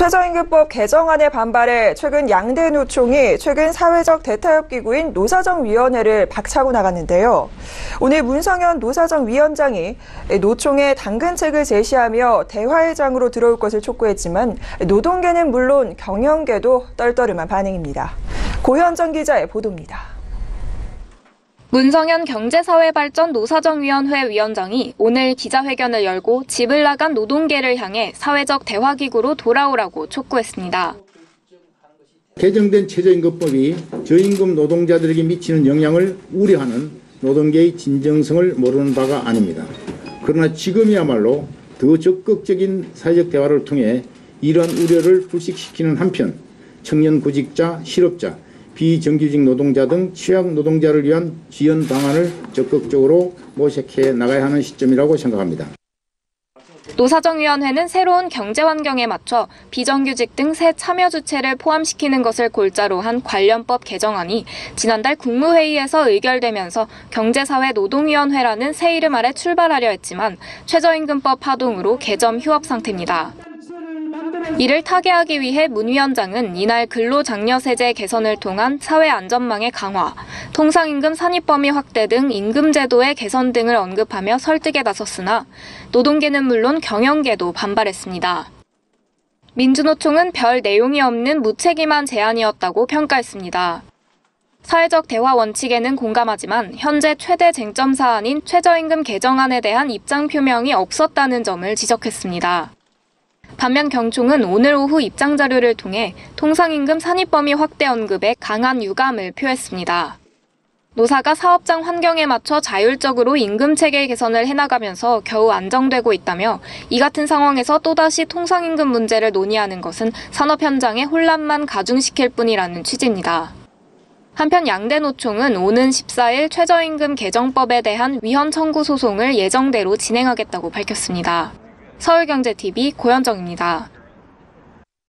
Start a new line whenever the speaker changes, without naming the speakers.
최저임금법 개정안에 반발해 최근 양대 노총이 최근 사회적 대타협 기구인 노사정위원회를 박차고 나갔는데요. 오늘 문성현 노사정 위원장이 노총에 당근책을 제시하며 대화의장으로 들어올 것을 촉구했지만 노동계는 물론 경영계도 떨떠름한 반응입니다. 고현정 기자의 보도입니다.
문성현 경제사회발전 노사정위원회 위원장이 오늘 기자회견을 열고 집을 나간 노동계를 향해 사회적 대화기구로 돌아오라고 촉구했습니다.
개정된 최저임금법이 저임금 노동자들에게 미치는 영향을 우려하는 노동계의 진정성을 모르는 바가 아닙니다. 그러나 지금이야말로 더 적극적인 사회적 대화를 통해 이러한 우려를 불식시키는 한편 청년 구직자, 실업자, 비정규직 노동자 등 취약 노동자를 위한 지원 방안을 적극적으로 모색해 나가야 하는 시점이라고 생각합니다.
노사정위원회는 새로운 경제 환경에 맞춰 비정규직 등 새 참여 주체를 포함시키는 것을 골자로 한 관련법 개정안이 지난달 국무회의에서 의결되면서 경제사회 노동위원회라는 새 이름 아래 출발하려 했지만 최저임금법 파동으로 개점 휴업 상태입니다. 이를 타개하기 위해 문 위원장은 이날 근로장려세제 개선을 통한 사회 안전망의 강화, 통상임금 산입 범위 확대 등 임금 제도의 개선 등을 언급하며 설득에 나섰으나 노동계는 물론 경영계도 반발했습니다. 민주노총은 별 내용이 없는 무책임한 제안이었다고 평가했습니다. 사회적 대화 원칙에는 공감하지만 현재 최대 쟁점 사안인 최저임금 개정안에 대한 입장 표명이 없었다는 점을 지적했습니다. 반면 경총은 오늘 오후 입장 자료를 통해 통상임금 산입 범위 확대 언급에 강한 유감을 표했습니다. 노사가 사업장 환경에 맞춰 자율적으로 임금 체계 개선을 해나가면서 겨우 안정되고 있다며 이 같은 상황에서 또다시 통상임금 문제를 논의하는 것은 산업 현장의 혼란만 가중시킬 뿐이라는 취지입니다. 한편 양대 노총은 오는 14일 최저임금 개정법에 대한 위헌 청구 소송을 예정대로 진행하겠다고 밝혔습니다. 서울경제TV 고현정입니다.